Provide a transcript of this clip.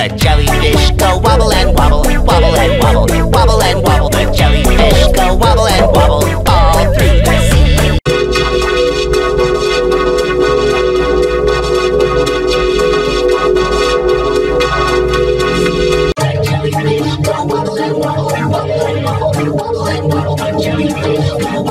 The jellyfish go wobble and wobble, wobble and wobble, wobble and wobble. The jellyfish go wobble and wobble all through the sea. The jellyfish go wobble and wobble, wobble and wobble, wobble and wobble. The jellyfish go.